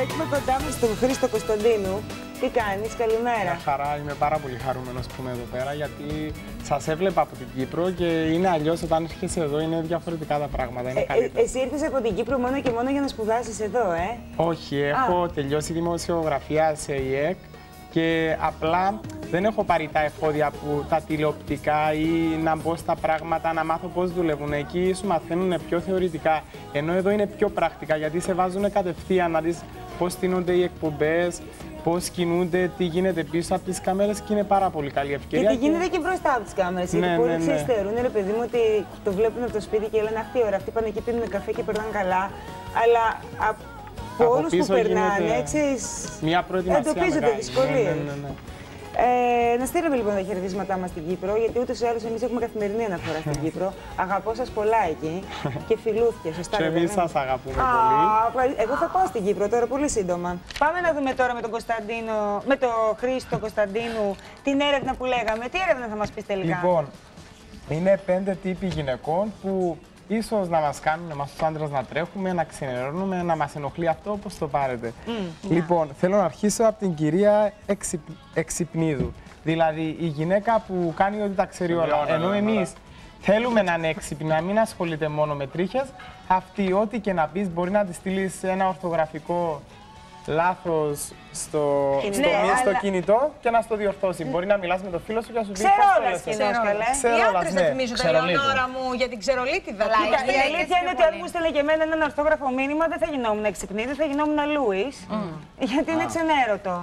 Έχουμε κοντά μας τον Χρήστο Κωνσταντίνου. Τι κάνεις, καλημέρα. Μια χαρά, είμαι πάρα πολύ χαρούμενος που είμαι εδώ πέρα γιατί σας έβλεπα από την Κύπρο και είναι αλλιώς όταν έρχεσαι εδώ είναι διαφορετικά τα πράγματα. Είναι Ε, ε, καλύτερα. εσύ ήρθες από την Κύπρο μόνο και μόνο για να σπουδάσεις εδώ, ε; Όχι, έχω τελειώσει δημοσιογραφία σε ΙΕΚ και απλά δεν έχω πάρει τα εφόδια που τα τηλεοπτικά ή να μπω στα πράγματα, να μάθω πώς δουλεύουν. Εκεί σου μαθαίνουν πιο θεωρητικά, ενώ εδώ είναι πιο πρακτικά γιατί σε βάζουν κατευθείαν να δεις πώς στείνονται οι εκπομπές, πώς κινούνται, τι γίνεται πίσω από τις κάμερες και είναι πάρα πολύ καλή ευκαιρία. Γιατί και- γίνεται και μπροστά από τις κάμερες. Ναι, γιατί πολλοί ναι, ναι. ξέρεις, θεωρούν, ρε παιδί μου, ότι το βλέπουν από το σπίτι και λένε Αχ, τι ωραία, αυτοί πάνε εκεί, πίνουν καφέ και περνάνε καλά. Αλλά από Από όλους που πίσω περνάνε, γίνεται ξέρεις, Μια προετοιμασία εντοπίζονται μεγάλη. δυσκολίε. Ναι, ναι, ναι, ναι. Ε, να στείλουμε λοιπόν τα χαιρετίσματά μας στην Κύπρο, γιατί ούτως ή άλλως εμείς έχουμε καθημερινή αναφορά στην Κύπρο. Αγαπώ σας πολλά εκεί και φιλούθια, σωστά. Και δεν εμείς λέμε; σας αγαπούμε Α, πολύ. ευχαρι- Εγώ θα πάω στην Κύπρο τώρα πολύ σύντομα. Πάμε να δούμε τώρα με τον Κωνσταντίνο, με τον Χρήστο Κωνσταντίνου την έρευνα που λέγαμε. Τι έρευνα θα μας πεις τελικά; Λοιπόν, είναι πέντε τύποι γυναικών που ίσως να μας κάνουν εμάς τους άντρες να τρέχουμε, να ξενερώνουμε, να μας ενοχλεί αυτό όπως το πάρετε. Λοιπόν, θέλω να αρχίσω από την κυρία Εξυπ... Εξυπνίδου. Δηλαδή, η γυναίκα που κάνει ότι τα ξέρει όλα. Ενώ εμείς θέλουμε να είναι έξυπνη, να μην ασχολείται μόνο με τρίχες, αυτή ό,τι και να πεις μπορεί να τη στείλεις ένα ορθογραφικό λάθος στο, Κινητό. στο, Ναι, στο αλλά- κινητό και να στο διορθώσει. Μπορεί να μιλάς με το φίλο σου και να σου πει Ξέρω «Πώς το όλα λες κοινώς, έτσι». καλέ. Οι Ξερόλας, άντρες δεν ναι. θυμίζουν τα Ξερολίδου. Λεωνόρα μου για την ξερολίτιδα. Κοίτα, Λάιστε, η λέει, αλήθεια έτσι είναι ότι πιο αν μου πολύ. στέλνε και εμένα έναν ορθόγραφο μήνυμα, δεν θα γινόμουν εξυπνίδη, θα γινόμουν Λούις. Γιατί είναι ξενέρωτο.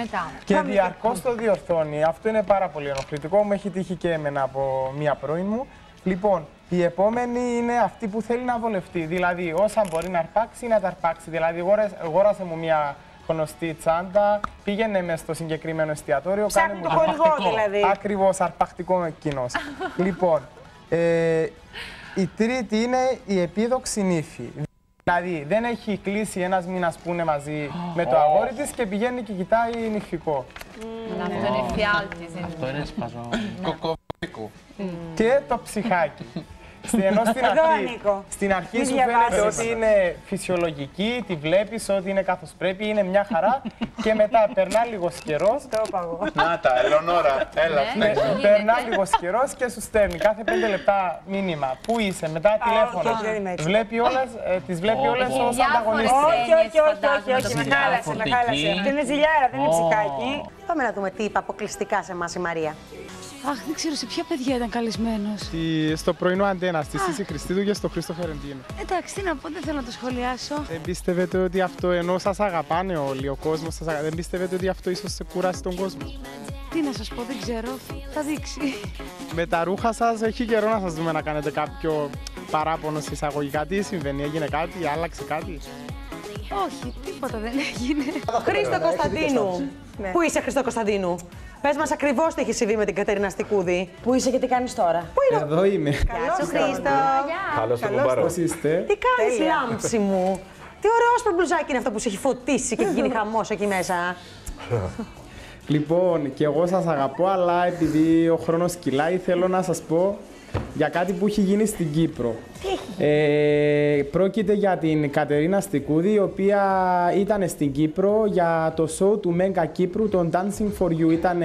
Μετά. Και Πάμε διαρκώς το διορθώνει. Αυτό είναι πάρα πολύ ενοχλητικό. Μου έχει τύχει και εμένα από μία πρώην μου. Λοιπόν, η επόμενη είναι αυτή που θέλει να βολευτεί. Δηλαδή, όσα μπορεί να αρπάξει, να τα αρπάξει. Δηλαδή, αγόρασε- αγόρασε μου μία γνωστή τσάντα, πήγαινε μες στο συγκεκριμένο εστιατόριο. Ψάχνει το μου χορηγό δηλαδή. Ακριβώς, αρπακτικό εκείνο. λοιπόν, ε, η τρίτη είναι η επίδοξη νύφη. Δηλαδή, δεν έχει κλείσει ένας μήνας που είναι μαζί με το αγόρι της και πηγαίνει και κοιτάει νηφικό. Αυτό είναι φιάλτης. είναι. Αυτό είναι σπασμό. Κοκοβίκου. Και το ψυχάκι. Στην, ενώ στην Εδώ αρχή, ανήκω. στην αρχή Μη σου φαίνεται διαβάζεις. ότι είναι φυσιολογική, τη βλέπεις ότι είναι καθώς πρέπει, είναι μια χαρά και μετά περνά λίγος καιρός. Το είπα εγώ. Να τα, Ελεονόρα, έλα. Ναι, φταίξε. περνά λίγος καιρός και σου στέλνει κάθε πέντε λεπτά μήνυμα. Πού είσαι, μετά τηλέφωνο. όχι, δεν είμαι έτσι. Βλέπει όλες, ε, τις βλέπει όλες Ω, ως διάφορες ανταγωνίστες. Όχι, όχι, όχι, όχι, όχι, με Ζηλιά, χάλασε, με φορτική. χάλασε. Αυτό είναι ζηλιάρα, δεν είναι Ω. ψυχάκι. Πάμε να δούμε τι είπε αποκλειστικά σε εμάς η Μαρία. Αχ, δεν ξέρω σε ποια παιδιά ήταν καλεσμένος. Στη- Στο πρωινό αντένα, στη Σύση Χριστίδου και στο Χρήστο Φερεντίνο. Εντάξει, τι να πω, δεν θέλω να το σχολιάσω. Δεν πιστεύετε ότι αυτό, ενώ σας αγαπάνε όλοι, ο κόσμος σας αγαπά, δεν πιστεύετε ότι αυτό ίσως σε κουράσει τον κόσμο; Τι να σας πω, δεν ξέρω. Θα δείξει. Με τα ρούχα σας έχει καιρό να σας δούμε να κάνετε κάποιο παράπονο σε εισαγωγικά. Τι συμβαίνει, έγινε κάτι, άλλαξε κάτι; Όχι, τίποτα δεν έγινε. Χρήστο Κωνσταντίνου. Πού είσαι, Χρήστο Κωνσταντίνου; Πες μας ακριβώς τι έχει συμβεί με την Κατερίνα Στικούδη. Πού είσαι και τι κάνεις τώρα; Εδώ είμαι. Γεια σου, Χρήστο. Καλώς το κουμπάρο. Πώς είστε; Τι κάνεις, λάμψη μου; Τι ωραίος άσπρο μπλουζάκι είναι αυτό που σε έχει φωτίσει και έχει γίνει χαμός εκεί μέσα. Λοιπόν, και εγώ σας αγαπώ, αλλά επειδή ο χρόνος κυλάει, θέλω να σας πω για κάτι που έχει γίνει στην Κύπρο. Ε, πρόκειται για την Κατερίνα Στικούδη, η οποία ήταν στην Κύπρο για το show του Μέγκα Κύπρου, τον Dancing for You. Ήταν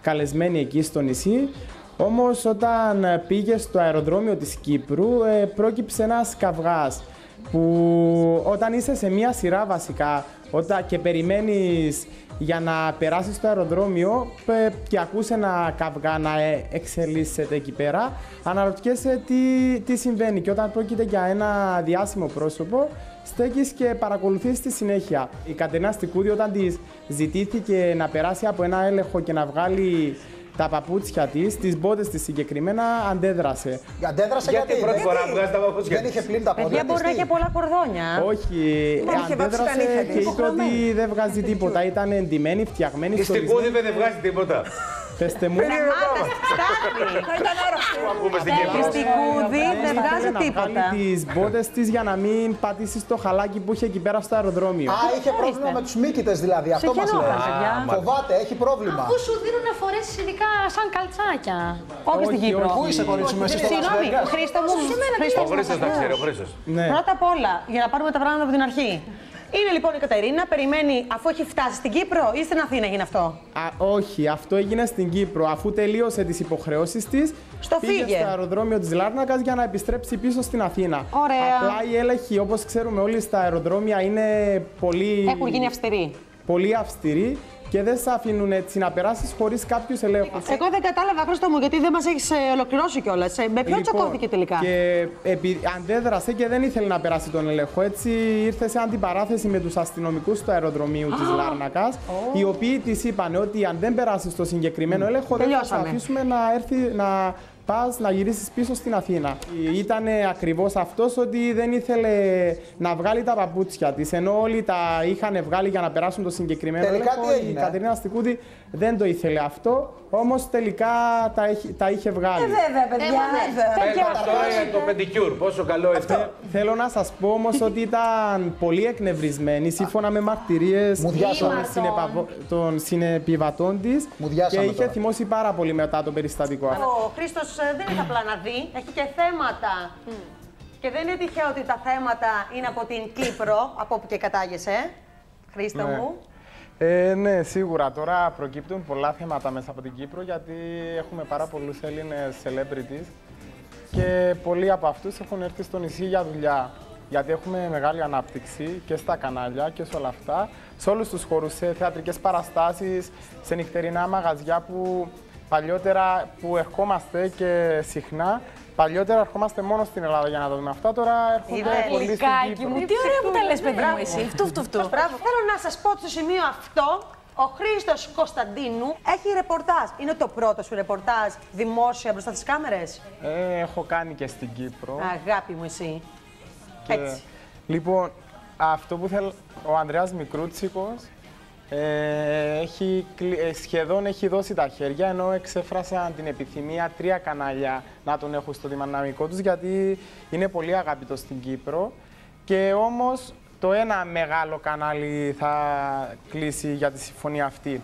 καλεσμένη εκεί στο νησί. Όμως όταν πήγε στο αεροδρόμιο της Κύπρου, ε, πρόκυψε ένας καυγάς που όταν είσαι σε μία σειρά βασικά όταν και περιμένεις για να περάσεις στο αεροδρόμιο ε, και ακούς ένα καυγά να ε, εξελίσσεται εκεί πέρα, αναρωτιέσαι τι, τι συμβαίνει και όταν πρόκειται για ένα διάσημο πρόσωπο, στέκεις και παρακολουθείς τη συνέχεια. Η Κατερίνα Στικούδη όταν της ζητήθηκε να περάσει από ένα έλεγχο και να βγάλει τα παπούτσια της, τις μπότες της συγκεκριμένα, αντέδρασε. Αντέδρασε Γιατί γιατί, πρώτη δεν- φορά βγάζει τα παπούτσια Δεν της; είχε πλύνει τα πόδια Παιδιά της, μπορεί να τι; έχει πολλά κορδόνια. Όχι, Μπορεί, είχε βάψει τα νύχια αντέδρασε της. και είπε ότι δεν βγάζει τίποτα. Ήταν εντυμένη, φτιαγμένη, Η Στικούδη δεν βγάζει τίποτα. Πεστε μου. Πού ακούμε στην Η Κύπρο. Στικούδη δεν βγάζει να βγάλει τίποτα. τις μπότες της για να μην πατήσεις το χαλάκι που είχε εκεί πέρα στο αεροδρόμιο. Α, είχε πρόβλημα με τους μύκητες δηλαδή, αυτό μας χαινόταν, λέει. παιδιά. Φοβάται, έχει πρόβλημα. Αφού σου δίνουν να φορέσει ειδικά σαν καλτσάκια. Όχι στην Όχι, Κύπρο. Πού είσαι κορίτσι μου, εσύ στο Las Συγγνώμη, Vegas? Χρήστο μου. Χρήστο Ο μου, Χρήστος τα ξέρει, ο Χρήστος. Ναι. Πρώτα απ' όλα, για να πάρουμε τα πράγματα από την αρχή. Είναι λοιπόν η Κατερίνα, περιμένει αφού έχει φτάσει στην Κύπρο ή στην Αθήνα έγινε αυτό; Α, όχι, αυτό έγινε στην Κύπρο. Αφού τελείωσε τις υποχρεώσεις της, Στο πήγε φύγε. στο αεροδρόμιο της Λάρνακας για να επιστρέψει πίσω στην Αθήνα. Ωραία. Απλά οι έλεγχοι, όπως ξέρουμε όλοι στα αεροδρόμια, είναι πολύ, Έχουν γίνει αυστηροί. πολύ αυστηροί και δεν σε αφήνουν έτσι να περάσεις χωρίς κάποιου ελέγχου. Εγώ δεν κατάλαβα, Χρήστο μου, γιατί δεν μας έχεις ολοκληρώσει κιόλας. Με ποιον τσακώθηκε τελικά; Λοιπόν, Και επει... αντέδρασε και δεν ήθελε να περάσει τον έλεγχο. Έτσι ήρθε σε αντιπαράθεση με τους αστυνομικούς του αεροδρομίου της Λάρνακας, οι οποίοι της είπαν ότι αν δεν περάσεις το συγκεκριμένο έλεγχο, δεν θα σε Τελειώσαμε. αφήσουμε να έρθει να πας να γυρίσεις πίσω στην Αθήνα. Ήταν ακριβώς αυτός ότι δεν ήθελε να βγάλει τα παπούτσια της, ενώ όλοι τα είχαν βγάλει για να περάσουν το συγκεκριμένο Τελικά έλεγχο. τι Η έγινε; Κατερίνα Στικούδη δεν το ήθελε αυτό, όμως τελικά τα, έχει- τα είχε βγάλει. Βέβαια, παιδιά. Πες μας τώρα για το πεντικιούρ, πόσο καλό αυτό. Θέλω να σας πω όμως ότι ήταν πολύ εκνευρισμένη σύμφωνα με μαρτυρίες Μου διάσαμε. των, συνεπαβο- των συνεπιβατών της Μου και διάσαμε είχε τώρα. θυμώσει πάρα πολύ μετά το περιστατικό αυτό. Ο Χρήστος δεν έχει απλά να δει, έχει και θέματα. Και δεν είναι τυχαίο ότι τα θέματα είναι από την Κύπρο, από όπου και κατάγεσαι. Χρήστο Ναι. μου. Ε, ναι, σίγουρα. Τώρα προκύπτουν πολλά θέματα μέσα από την Κύπρο γιατί έχουμε πάρα πολλούς Έλληνες celebrities και πολλοί από αυτούς έχουν έρθει στο νησί για δουλειά. Γιατί έχουμε μεγάλη ανάπτυξη και στα κανάλια και σε όλα αυτά. Σε όλους τους χώρους, σε θεατρικές παραστάσεις, σε νυχτερινά μαγαζιά που παλιότερα που ερχόμαστε και συχνά. Παλιότερα ερχόμαστε μόνο στην Ελλάδα για να τα δούμε αυτά, τώρα έρχονται Είδες. πολλοί στην Λυκάκι Κύπρο. μου, τι ωραία που τα λες παιδί μου εσύ. Φτου, φτου, φτου. Μπράβο. Θέλω να σας πω ότι στο σημείο αυτό ο Χρήστος Κωνσταντίνου έχει ρεπορτάζ. Είναι το πρώτο σου ρεπορτάζ δημόσια μπροστά στις κάμερες; Ε, έχω κάνει και στην Κύπρο. Αγάπη μου, εσύ. Και- Έτσι. Λοιπόν, αυτό που θέλω, ο Ανδρέας Μικρούτσικος ε, έχει, κλει- ε, σχεδόν έχει δώσει τα χέρια, ενώ εξέφρασαν την επιθυμία τρία κανάλια να τον έχουν στο δυναμικό τους, γιατί είναι πολύ αγαπητό στην Κύπρο. Και όμως το ένα μεγάλο κανάλι θα κλείσει για τη συμφωνία αυτή.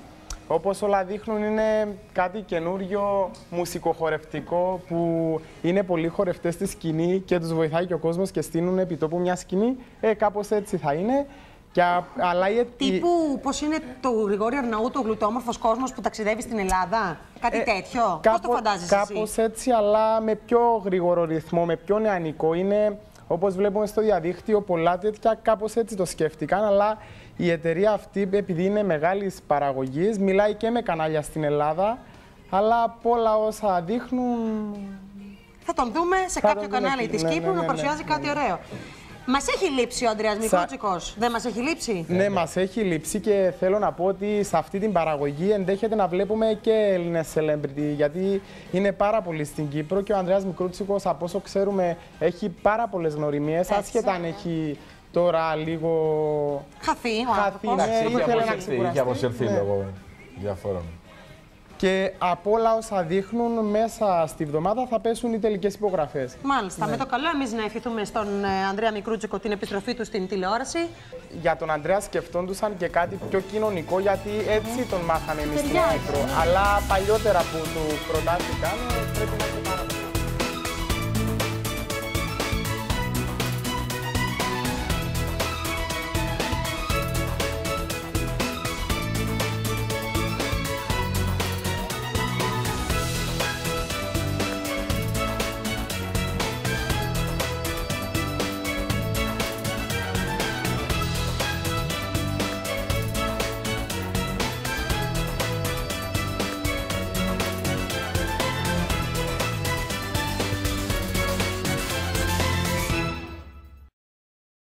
Όπως όλα δείχνουν είναι κάτι καινούριο μουσικοχορευτικό που είναι πολλοί χορευτές στη σκηνή και τους βοηθάει και ο κόσμος και στείλουν επί τόπου μια σκηνή. Ε, κάπως έτσι θα είναι. Και, α- αλλά η, Τύπου πώς είναι το Γρηγόρη Αρναούτογλου, το όμορφο κόσμος που ταξιδεύει στην Ελλάδα; Κάτι Ε, τέτοιο; Πώς κάπω- το φαντάζεσαι Κάπως εσύ. έτσι, αλλά με πιο γρήγορο ρυθμό, με πιο νεανικό. Είναι, όπως βλέπουμε στο διαδίκτυο, πολλά τέτοια, κάπως έτσι το σκέφτηκαν, αλλά η εταιρεία αυτή, επειδή είναι μεγάλης παραγωγής, μιλάει και με κανάλια στην Ελλάδα, αλλά από όλα όσα δείχνουν... Θα τον δούμε σε Θα κάποιο τον δούμε κανάλι εκεί. της Ναι, Κύπρου ναι, ναι, να ναι, παρουσιάζει ναι, κάτι ναι. ωραίο. Μας έχει λείψει ο Ανδρέας Μικρούτσικο. Δεν μας έχει λείψει; Ναι, μας έχει λείψει και θέλω να πω ότι σε αυτή την παραγωγή ενδέχεται να βλέπουμε και Έλληνες celebrity, γιατί είναι πάρα πολύ στην Κύπρο και ο Ανδρέας Μικρούτσικος, από όσο ξέρουμε, έχει πάρα πολλές γνωριμίες, άσχετα αν έχει τώρα λίγο... Χαθεί ο Χαθεί, άνθρωπος. ναι. Εντάξει, είχε ήθελε να αποσυρθεί, ξεκουραστεί. είχε αποσυρθεί Ναι. λόγω διαφόρων. Και από όλα όσα δείχνουν, μέσα στη βδομάδα θα πέσουν οι τελικές υπογραφές. Μάλιστα. Ναι. Με το καλό, εμείς να ευχηθούμε στον ε, Ανδρέα Μικρούτσικο την επιστροφή του στην τηλεόραση. Για τον Ανδρέα σκεφτόντουσαν και κάτι πιο κοινωνικό, γιατί έτσι τον μάθαμε εμείς στην Ταιριάζει, Κύπρο. Αλλά παλιότερα που του προτάθηκαν, πρέπει